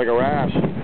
like a rash.